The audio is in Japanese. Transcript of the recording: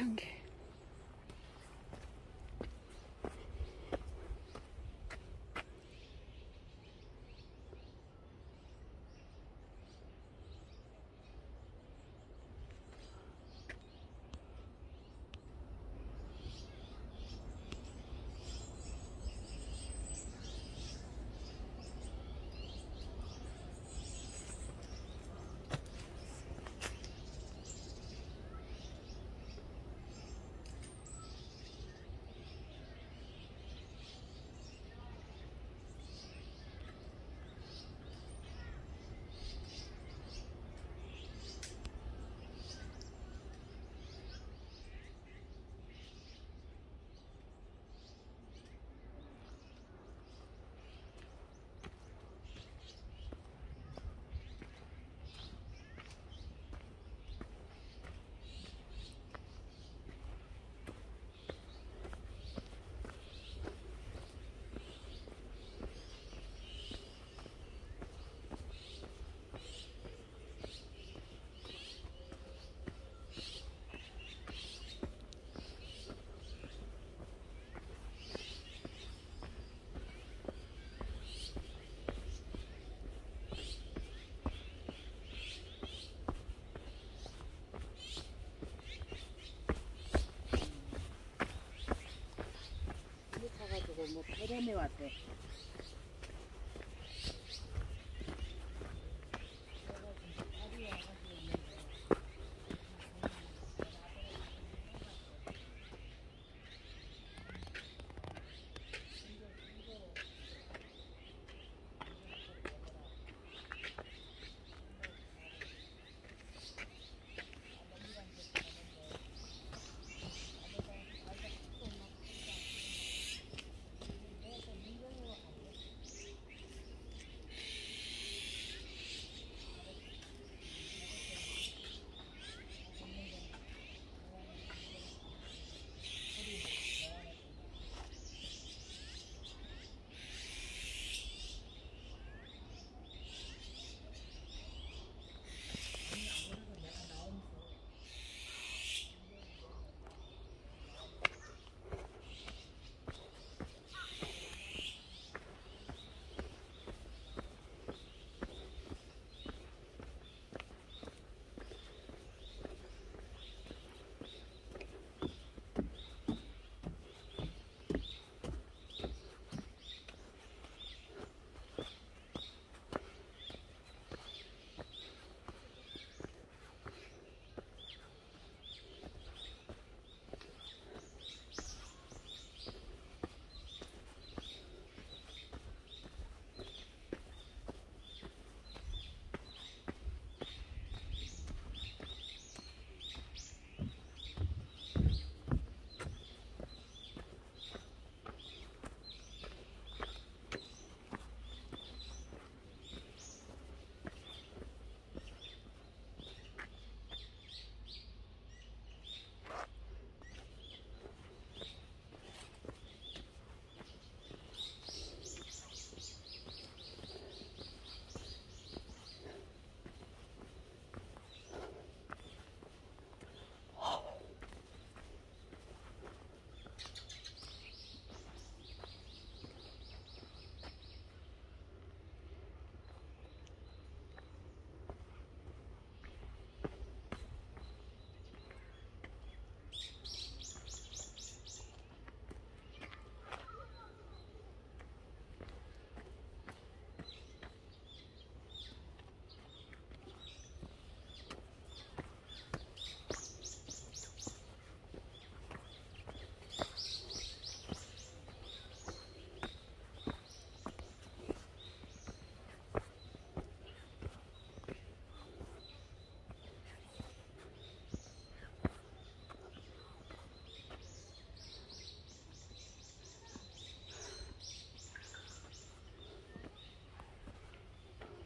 young もうこれ目はって。